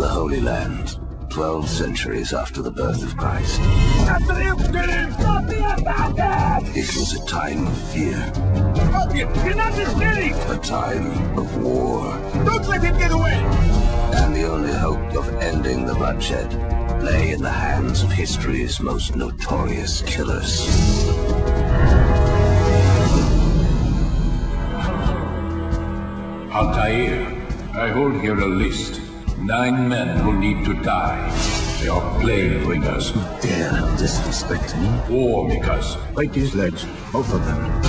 The Holy Land, 12 centuries after the birth of Christ. It was a time of fear, a time of war, Don't let him get away! and the only hope of ending the bloodshed lay in the hands of history's most notorious killers. Altair, I hold here a list. Nine men who need to die. They are plague bringers, Dare disrespect me? war makers. Break his legs, both of them.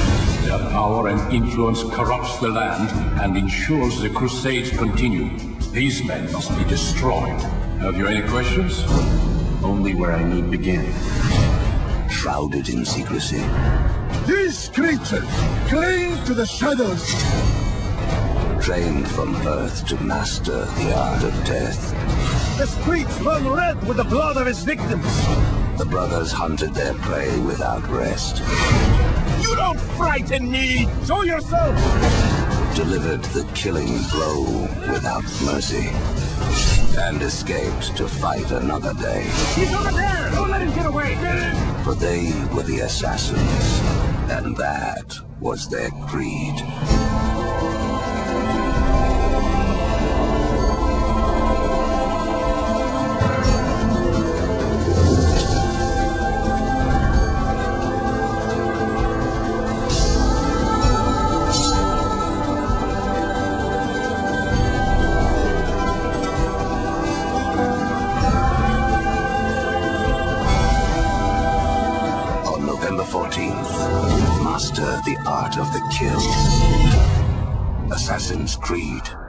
Their power and influence corrupts the land and ensures the crusades continue. These men must be destroyed. Have you any questions? Only where I need begin. Shrouded in secrecy, These creatures cling to the shadows! Trained from birth to master the art of death. The streets run red with the blood of his victims! The brothers hunted their prey without rest, You don't frighten me! Show yourself! delivered the killing blow without mercy, and escaped to fight another day. He's over there! Don't let him get away! For they were the assassins, and that was their creed. Master the art of the kill. Assassin's Creed